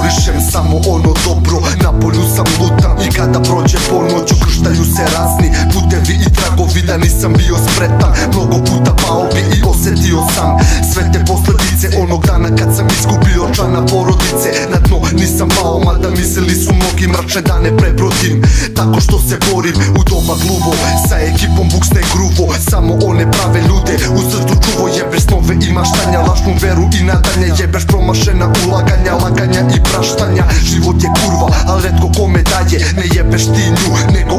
Tolerišem samo ono dobro Na polju sam lutan i kada prođe ponoć Ukrštaju se razni putevi i tragovi. Da nisam bio spretan Mnogo puta pao bi i osjetio sam Sve te posljedice onog dana Kad sam izgubio člana porodice. Na dno nisam pao Mada mislili su mnogi mračne dane prebrodim. Tako što se borim u doba gluvo Sa ekipom buksne gruvo Samo one prave Lažnu veru i nadanje Jebeš promašena ulaganja Laganja i praštanja. Život je kurva, ali redko kome daje Ne jebeš ti nju, nego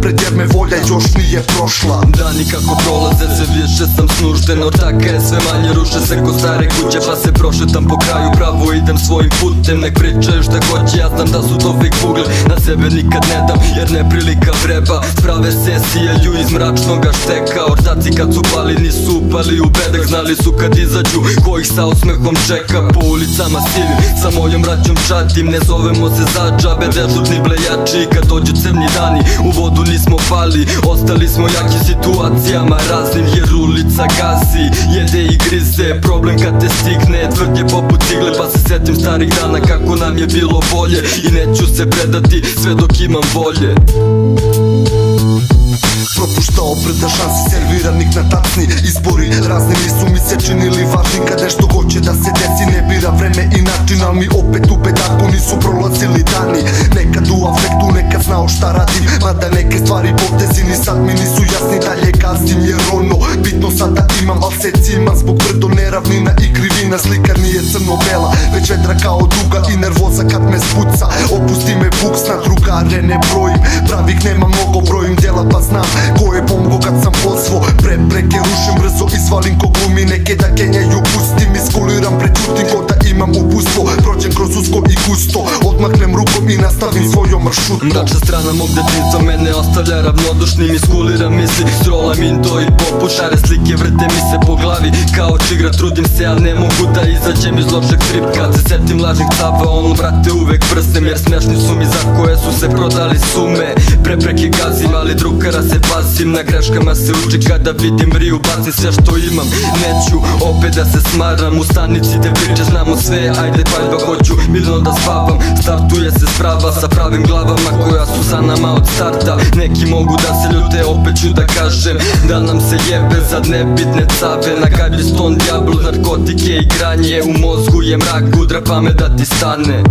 napred jer me volja još nije prošla. Dani kako prolaze sve više sam snužden Od taka je sve manje ruše se ko stare kuće Pa se prošetam po kraju pravo idem svojim putem Nek pričaju šta hoće ja znam da su to fake bugle Na sebe nikad ne dam jer neprilika vreba. Sprave se sijaju iz mračnoga šteka Ortaci kad su pali nisu upali u bedak Znali su kad izađu ko sa osmehom čeka Po ulicama sivim sa mojom braćom čatim Ne zovemo se za džabe dežurni blejači Kad dođu crni dani u vodu nismo pali Ostali smo jaki situacijama raznim jer ulica gazi Jede i grize. Problem kad te stigne Tvrd je poput cigle pa se setim starih dana Kako nam je bilo bolje. I neću se predati sve dok imam volje. Propuštao brda šansi serviranih na tacni. Izbori razni nisu mi se činili važni. Kad nešto hoće da se desi ne bira vreme i način Al mi opet u pedaku nisu prolazili dani. Nekad u afektu, nekad znao šta Mada neke stvari potezi ni sad mi nisu jasni Dalje gazim jer ono bitno sada imam Al se zbog brdo neravnina i krivina Slika nije crno-bela već vedra kao duga I nervoza svojom maršrutom. Mračna strana mog detinstva mene ostavlja ravnodušnim Iskuliram misli, strolam into i poput Šare slike vrte mi se po glavi. Kao čigra trudim se, al ne mogu da izađem iz lošeg trip Kad se setim lažnih cava, ono vrate uvek prstem Jer smešni su mi za koje su se prodali sume. Prepreke gazim, ali drugara se pazim Na greškama se uči kada vidim riju Bacim sve što imam, neću opet da se smaram. U stanici te priče znamo sve, ajde paljba hoću mirno da spavam. Startuje sprava sa pravim glavama koja su za nama od starta. Neki mogu da se ljute, opet ću da kažem Da nam se jebe za nebitne cave. Na gajbi ston, diablu, narkotike i granje U mozgu je mrak, udra pamet da ti stane